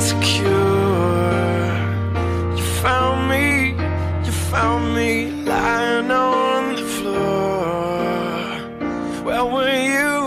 insecure. You found me, you found me lying on the floor. Where were you?